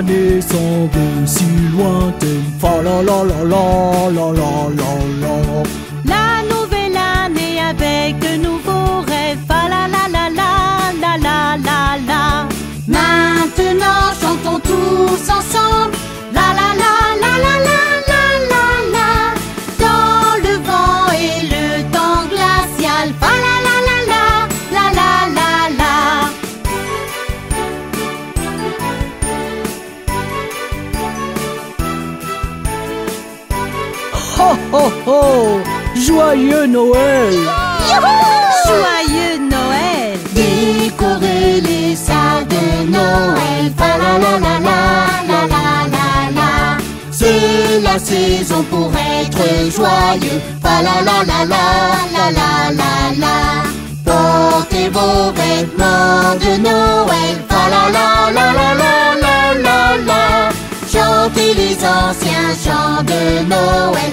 La vieille année semble si lointaine. Fa la la la la la la la la. La nouvelle année avec de nouveaux rêves. Fa la la la la la la la la. Maintenant chantons tous ensemble. Ho ho ho Joyeux Noël Joyeux Noël. Décorer les salles de Noël. Fa la la la la la la la la. C'est la saison pour être joyeux. Fa la la la la la la la la. Portez vos vêtements de Noël. Fa la la la la la la la la. Chantez les anciens chants de Noël.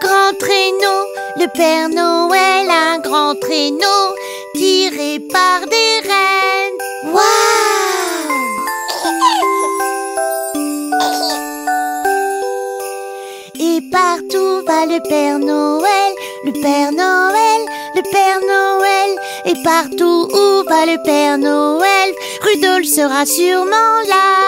grand traîneau. Le Père Noël un grand traîneau tiré par des rennes. Waouh Et partout va le Père Noël, le Père Noël, le Père Noël. Et partout où va le Père Noël, Rudolf sera sûrement là.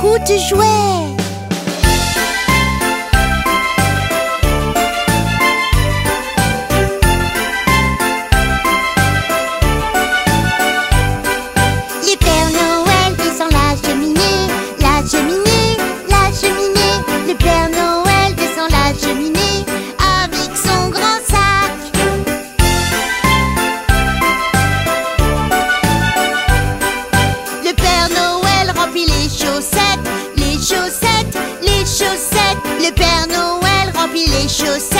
Beaucoup de jouets. Chaussettes, les chaussettes, les chaussettes. Le Père Noël remplit les chaussettes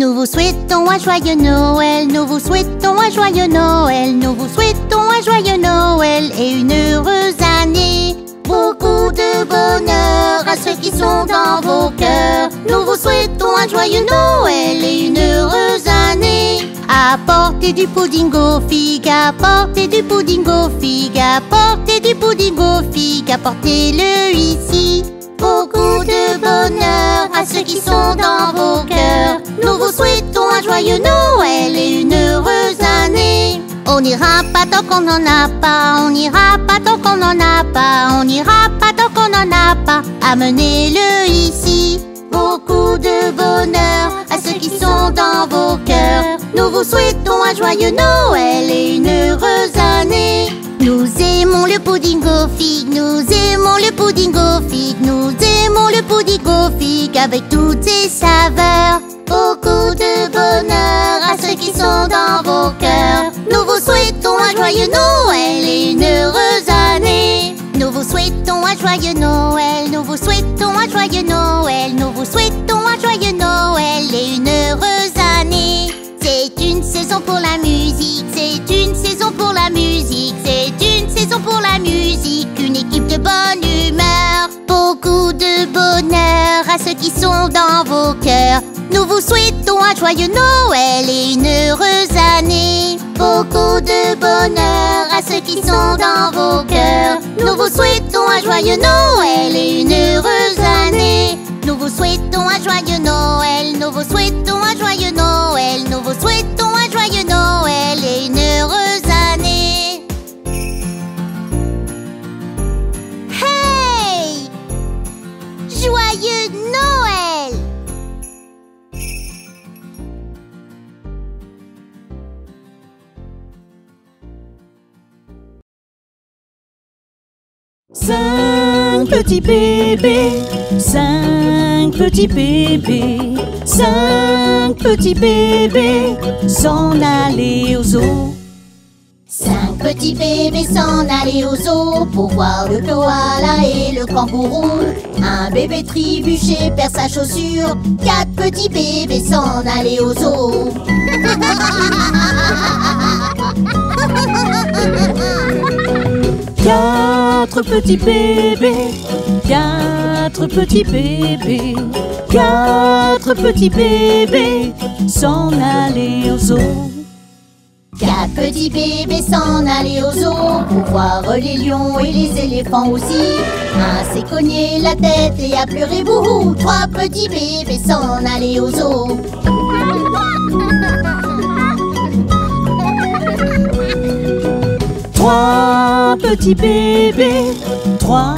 Nous vous souhaitons un joyeux Noël, nous vous souhaitons un joyeux Noël, nous vous souhaitons un joyeux Noël et une heureuse année. Beaucoup de bonheur à ceux qui sont dans vos cœurs. Nous vous souhaitons un joyeux Noël et une heureuse année. Apportez du pudding aux figues, apportez du pudding aux figues, apportez du pudding aux figues, apportez-le ici. Ceux qui sont dans vos cœurs. Nous vous souhaitons un joyeux Noël et une heureuse année. On n'ira pas tant qu'on n'en a pas, on n'ira pas tant qu'on n'en a pas, on n'ira pas tant qu'on n'en a pas. Amenez-le ici. Beaucoup de bonheur à ceux qui sont dans vos cœurs. Nous vous souhaitons un joyeux Noël et une heureuse année. Nous aimons le pudding aux figues, nous aimons le pudding aux figues, nous aimons le avec toutes ses saveurs. Beaucoup de bonheur à ceux qui sont dans vos cœurs. Nous vous souhaitons un joyeux Noël et une heureuse année. Nous vous souhaitons un joyeux Noël, à ceux qui sont dans vos cœurs. Nous vous souhaitons un joyeux Noël et une heureuse année. Beaucoup de bonheur à ceux qui sont dans vos cœurs. Nous vous souhaitons un joyeux Noël et une heureuse année. Nous vous souhaitons un joyeux Noël, nous vous souhaitons un joyeux Noël, nous vous souhaitons un joyeux Noël et une Cinq petits bébés, cinq petits bébés, cinq petits bébés s'en aller aux eaux. Cinq petits bébés s'en allaient au zoo pour voir le koala et le kangourou. Un bébé trébuché perd sa chaussure. Quatre petits bébés s'en allaient au zoo. Quatre petits bébés, quatre petits bébés, quatre petits bébés s'en aller aux zoo. Quatre petits bébés s'en allaient au zoo pour voir les lions et les éléphants aussi. Un s'est cogné la tête et a pleuré bouhou. Trois petits bébés s'en allaient au zoo. Trois petits bébés, trois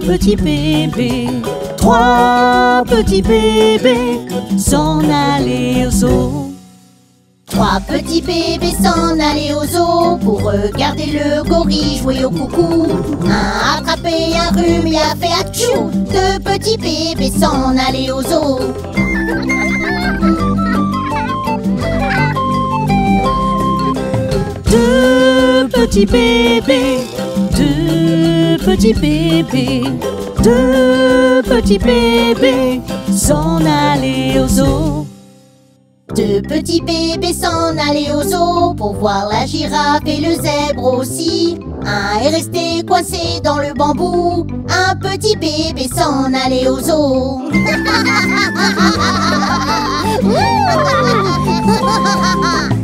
petits bébés, trois petits bébés s'en aller aux zoo. Trois petits bébés s'en allaient au zoo pour regarder le gorille jouer au coucou. Un a attrapé un rhume et a fait atchou. Deux petits bébés s'en allaient au zoo. Petits bébés, deux petits bébés, deux petits bébés s'en aller aux zoo. Deux petits bébés s'en allaient au zoo pour voir la girafe et le zèbre aussi. Un est resté coincé dans le bambou. Un petit bébé s'en allait au zoo.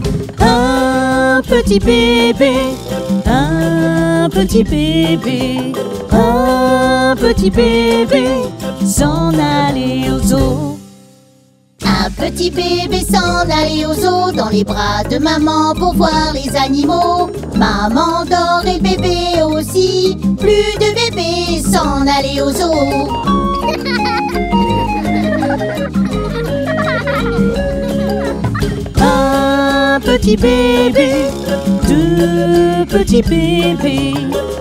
Un petit bébé, un petit bébé, un petit bébé s'en aller aux zoo. Un petit bébé s'en allait au zoo dans les bras de maman pour voir les animaux. Maman dort et le bébé aussi. Plus de bébés s'en allaient au zoo. Petit bébé, deux petits bébés,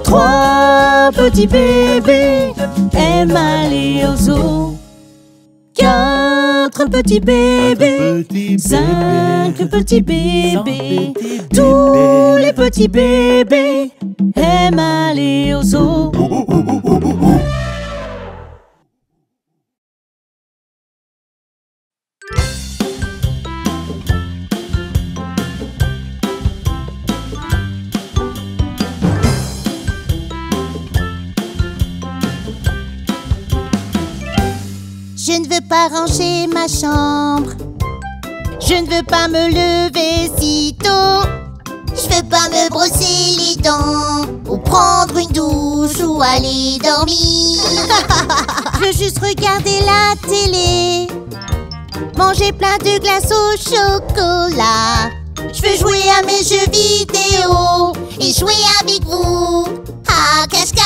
trois petits bébés aiment aller aux zoo. Quatre petits bébés, cinq petits bébés, tous les petits bébés aiment aller aux zoo. Pas ranger ma chambre. Je ne veux pas me lever si tôt. Je veux pas me brosser les dents ou prendre une douche ou aller dormir. Je veux juste regarder la télé. Manger plein de glace au chocolat. Je veux jouer à mes jeux vidéo et jouer avec vous. Ah, cache-cache.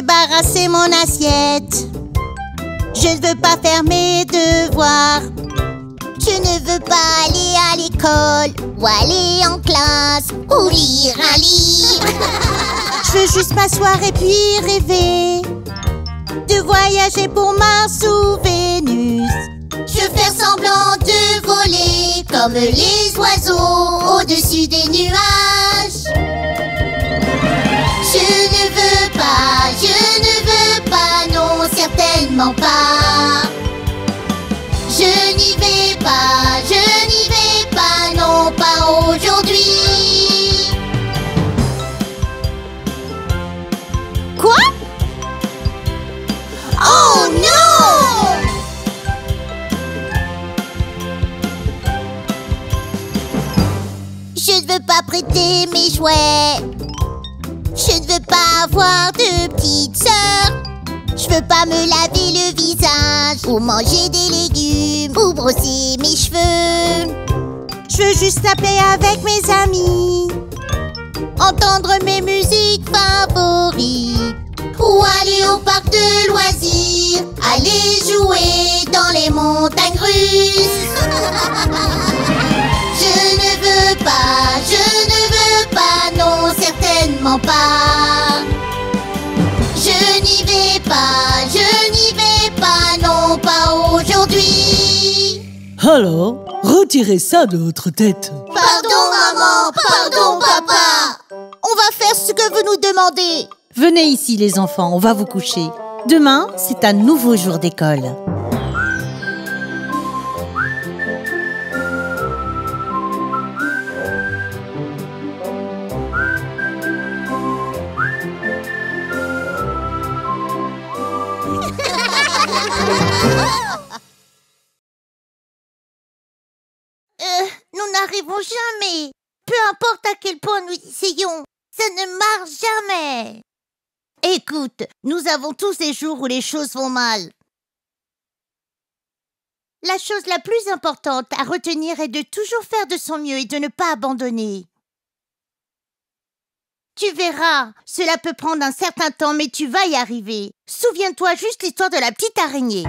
Débarrasser mon assiette. Je ne veux pas faire mes devoirs. Je ne veux pas aller à l'école ou aller en classe ou lire un livre. Je veux juste m'asseoir et puis rêver de voyager pour Mars ou Vénus. Je veux faire semblant de voler comme les oiseaux au-dessus des nuages. Pas. Je n'y vais pas, je n'y vais pas, non, pas aujourd'hui. Quoi? Oh non Je ne veux pas prêter mes jouets. Je ne veux pas avoir de petite sœur. Je veux pas me laver le visage ou manger des légumes ou brosser mes cheveux. Je veux juste taper avec mes amis, entendre mes musiques favorites ou aller au parc de loisirs, aller jouer dans les montagnes russes. Je ne veux pas, je ne veux pas, non, certainement pas. Alors, retirez ça de votre tête. Pardon, maman, pardon, papa. On va faire ce que vous nous demandez. Venez ici les enfants, on va vous coucher. Demain, c'est un nouveau jour d'école. Écoute, nous avons tous des jours où les choses vont mal. La chose la plus importante à retenir est de toujours faire de son mieux et de ne pas abandonner. Tu verras, cela peut prendre un certain temps, mais tu vas y arriver. Souviens-toi juste l'histoire de la petite araignée.